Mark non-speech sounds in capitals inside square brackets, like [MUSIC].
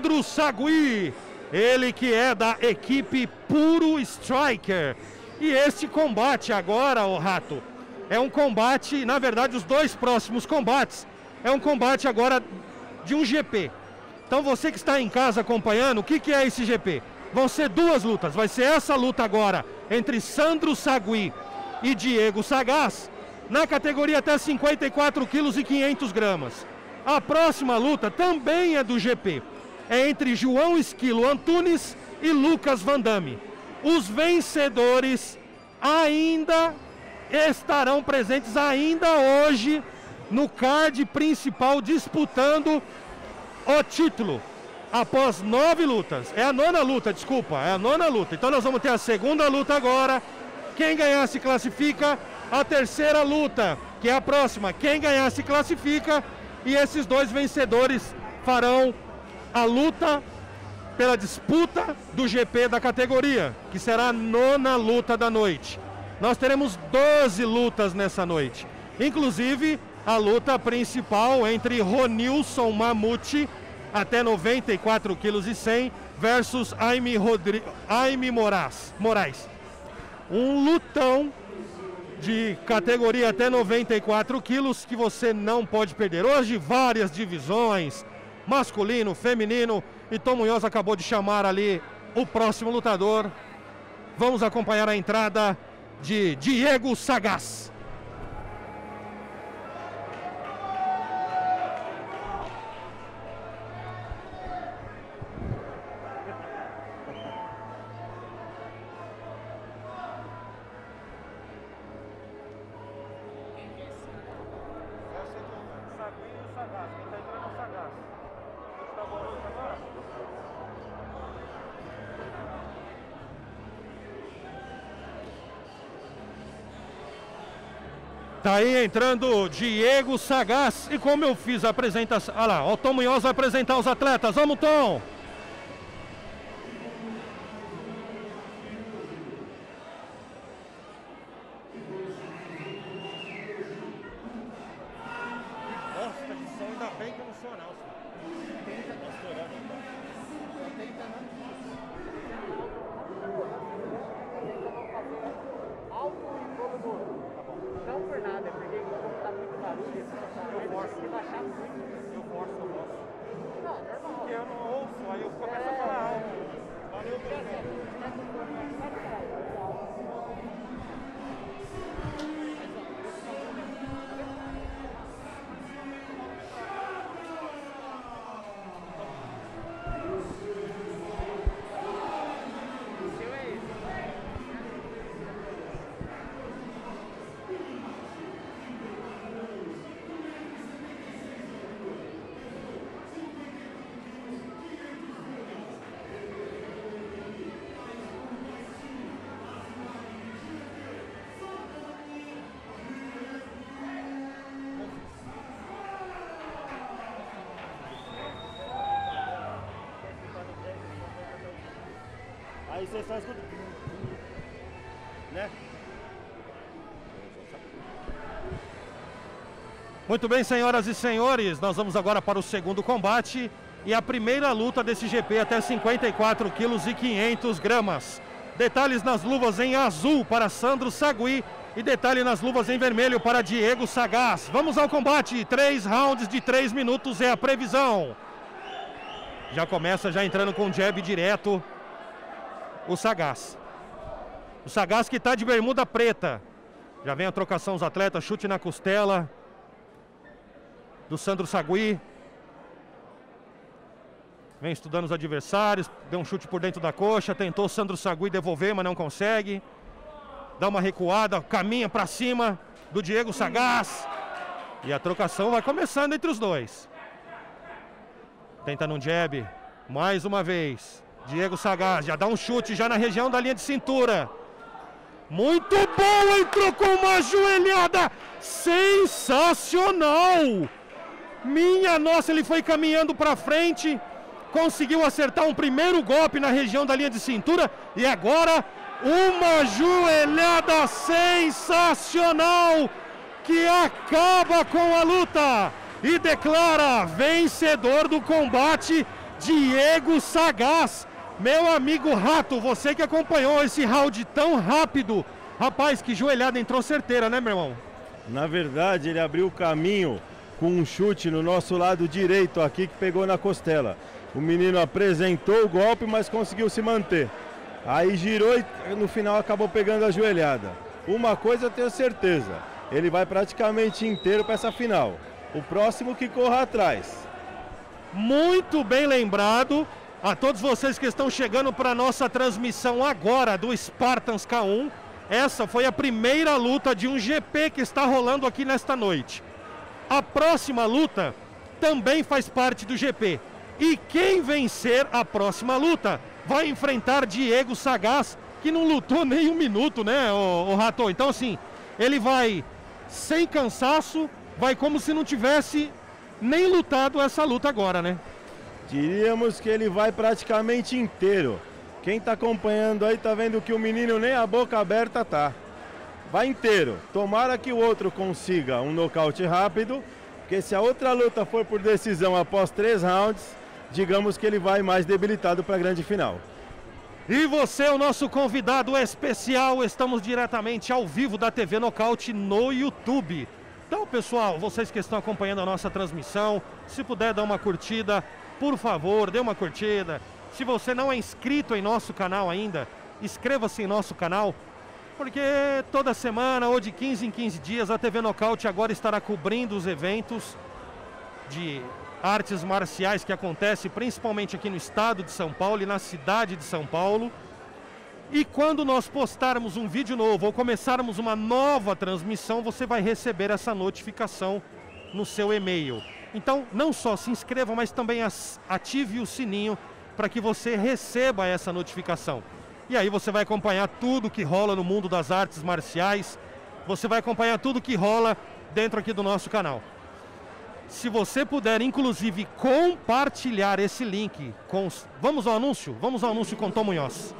Sandro Sagui, ele que é da equipe Puro Striker. E este combate agora, o Rato, é um combate, na verdade, os dois próximos combates é um combate agora de um GP. Então você que está em casa acompanhando, o que, que é esse GP? Vão ser duas lutas. Vai ser essa luta agora entre Sandro Sagui e Diego Sagaz, na categoria até 54 quilos e 500 gramas. A próxima luta também é do GP. É entre João Esquilo Antunes e Lucas Vandame. Os vencedores ainda estarão presentes ainda hoje no card principal disputando o título. Após nove lutas. É a nona luta, desculpa. É a nona luta. Então nós vamos ter a segunda luta agora. Quem ganhar se classifica. A terceira luta, que é a próxima. Quem ganhar se classifica. E esses dois vencedores farão a luta pela disputa do GP da categoria, que será a nona luta da noite. Nós teremos 12 lutas nessa noite. Inclusive, a luta principal entre Ronilson Mamute, até 94 quilos e 100, versus Aime, Rodri... Aime Moraes. Moraes. Um lutão de categoria até 94 quilos que você não pode perder. Hoje, várias divisões, masculino, feminino, e Tom Munhoz acabou de chamar ali o próximo lutador. Vamos acompanhar a entrada de Diego Sagaz. Tá aí entrando Diego Sagaz. E como eu fiz a apresentação. Olha lá, o Tom Munhoz vai apresentar os atletas. Vamos, Tom! Aí você só escuta. Né? Muito bem, senhoras e senhores, nós vamos agora para o segundo combate e a primeira luta desse GP até 54 quilos e 500 gramas. Detalhes nas luvas em azul para Sandro Sagui e detalhe nas luvas em vermelho para Diego Sagaz. Vamos ao combate, três rounds de três minutos é a previsão. Já começa já entrando com jab direto o Sagaz. O Sagaz que está de bermuda preta. Já vem a trocação os atletas, chute na costela do Sandro Sagui. Vem estudando os adversários, deu um chute por dentro da coxa, tentou o Sandro Sagui devolver, mas não consegue. Dá uma recuada, caminha para cima do Diego Sagaz. E a trocação vai começando entre os dois. Tenta num jab, mais uma vez. Diego Sagaz já dá um chute já na região da linha de cintura. Muito bom, entrou com uma joelhada sensacional. Minha nossa, ele foi caminhando para frente, conseguiu acertar um primeiro golpe na região da linha de cintura e agora uma joelhada sensacional que acaba com a luta e declara vencedor do combate Diego Sagaz. Meu amigo Rato, você que acompanhou esse round tão rápido. Rapaz, que joelhada entrou certeira, né, meu irmão? Na verdade, ele abriu o caminho com um chute no nosso lado direito aqui que pegou na costela. O menino apresentou o golpe, mas conseguiu se manter. Aí girou e no final acabou pegando a joelhada. Uma coisa eu tenho certeza, ele vai praticamente inteiro para essa final. O próximo que corra atrás. Muito bem lembrado. A todos vocês que estão chegando para a nossa transmissão agora do Spartans K1. Essa foi a primeira luta de um GP que está rolando aqui nesta noite. A próxima luta também faz parte do GP. E quem vencer a próxima luta vai enfrentar Diego Sagaz, que não lutou [LAUGHS] nem um minuto, né, o, o? Então, assim, ele vai sem cansaço, vai como se não tivesse nem lutado essa luta agora, né? Diríamos que ele vai praticamente inteiro. Quem está acompanhando aí está vendo que o menino nem a boca aberta tá. Vai inteiro. Tomara que o outro consiga um nocaute rápido, porque se a outra luta for por decisão após três rounds, digamos que ele vai mais debilitado para a grande final. E você, o nosso convidado especial, estamos diretamente ao vivo da TV Nocaute no YouTube. Então, pessoal, vocês que estão acompanhando a nossa transmissão, se puder dar uma curtida, por favor, dê uma curtida. Se você não é inscrito em nosso canal ainda, inscreva-se em nosso canal, porque toda semana ou de 15 em 15 dias a TV Nocaute agora estará cobrindo os eventos de artes marciais que acontece principalmente aqui no estado de São Paulo e na cidade de São Paulo. E quando nós postarmos um vídeo novo ou começarmos uma nova transmissão, você vai receber essa notificação no seu e-mail. Então, não só se inscreva, mas também ative o sininho para que você receba essa notificação. E aí você vai acompanhar tudo que rola no mundo das artes marciais, você vai acompanhar tudo que rola dentro aqui do nosso canal. Se você puder, inclusive, compartilhar esse link com. Os... Vamos ao anúncio? Vamos ao anúncio com Tom Munhoz.